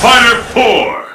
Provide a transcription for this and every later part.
Fighter 4!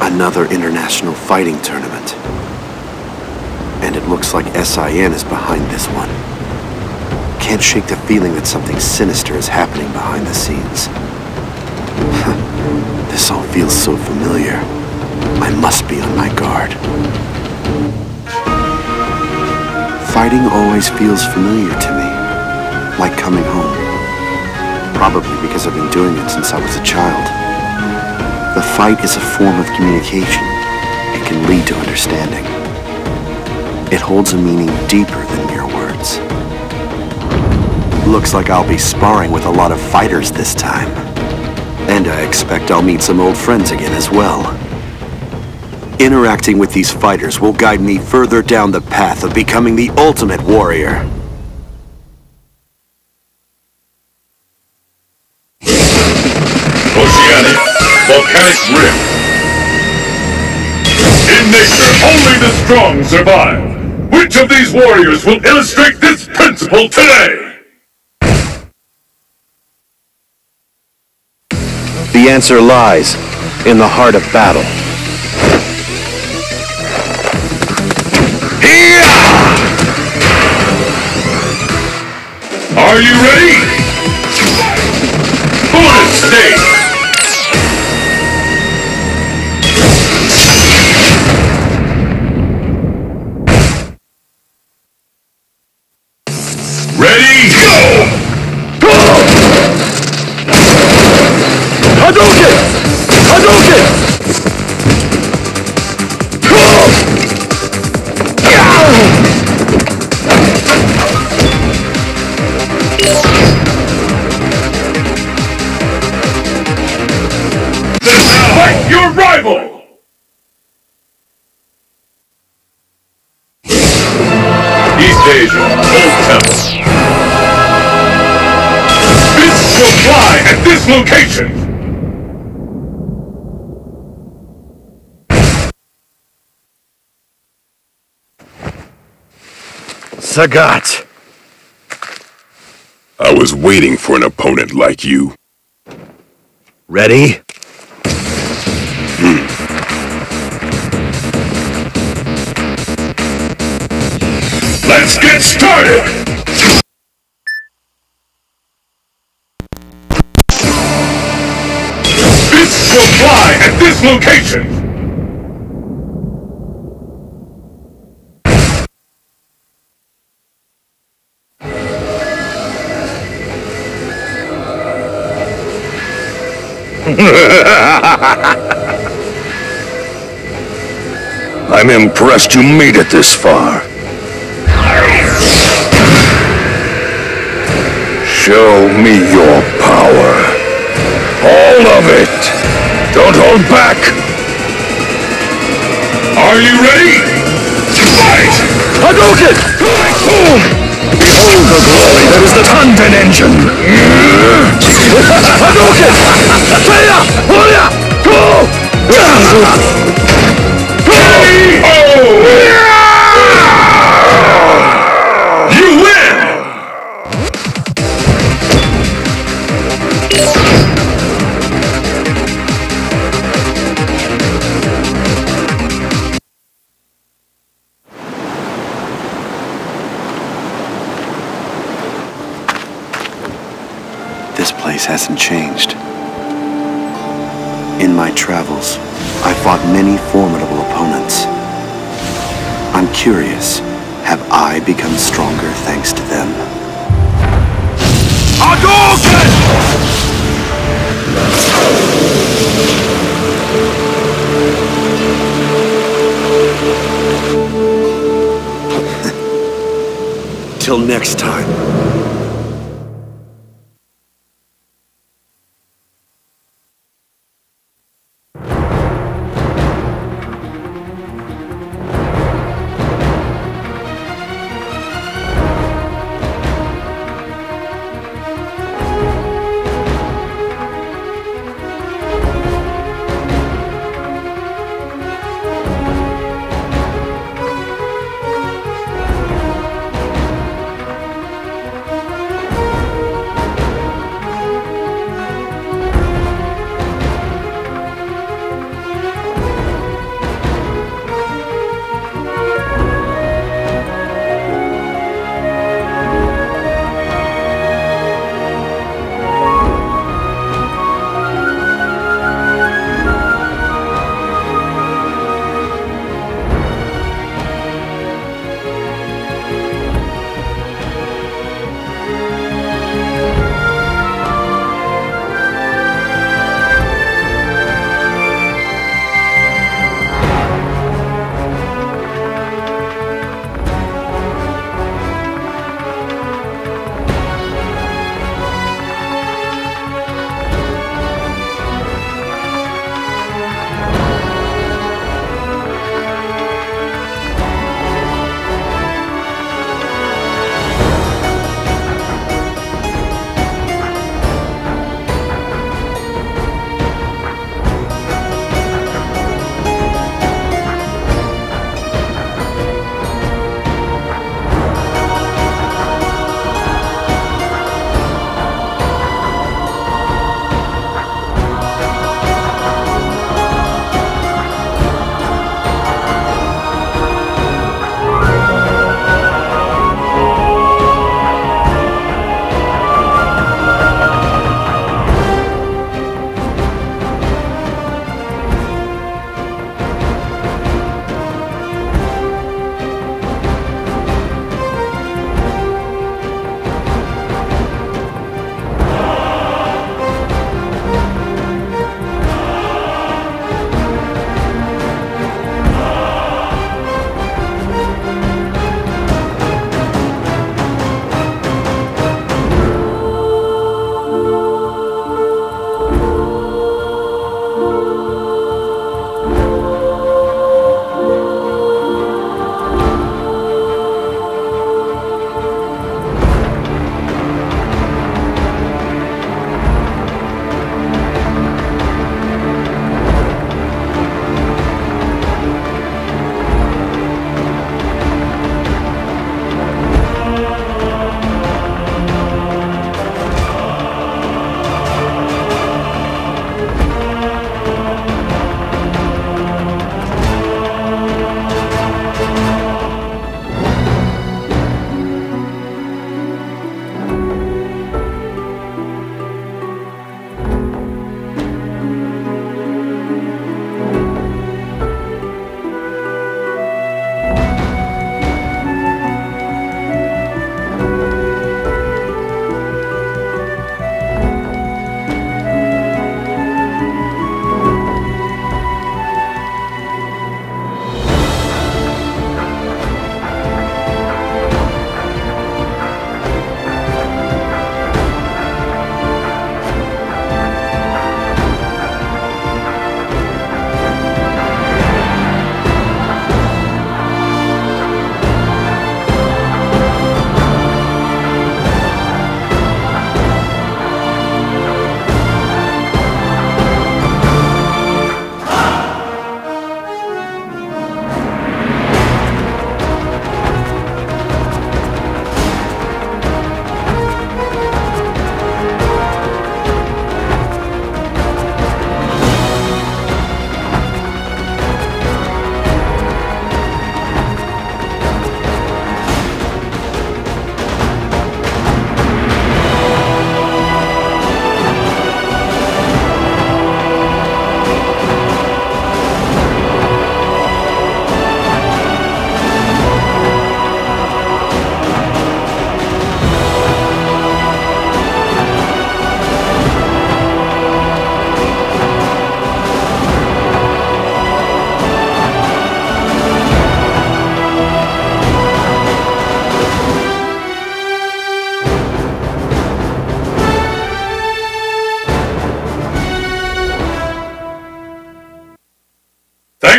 Another international fighting tournament. And it looks like SIN is behind this one. Can't shake the feeling that something sinister is happening behind the scenes. this all feels so familiar. I must be on my guard. Fighting always feels familiar to me, like coming home. Probably because I've been doing it since I was a child. The fight is a form of communication. It can lead to understanding. It holds a meaning deeper than mere words. looks like I'll be sparring with a lot of fighters this time. And I expect I'll meet some old friends again as well. Interacting with these fighters will guide me further down the path of becoming the ultimate warrior. Oceanic Volcanic Rim. In nature, only the strong survive. Which of these warriors will illustrate this principle today? The answer lies in the heart of battle. Are you ready? Bullet stage! Sagat! I was waiting for an opponent like you. Ready? Hmm. Let's get started! Fists will fly at this location! I'm impressed you made it this far. Show me your power. All of it! Don't hold back! Are you ready? Fight! Hadouken! Boom! Behold the glory that is the Tanden engine! Hadouken! Fire! Hoya! Oh! Travels, I fought many formidable opponents. I'm curious, have I become stronger thanks to them? Till next time.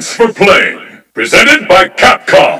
Thanks for playing. Presented by Capcom.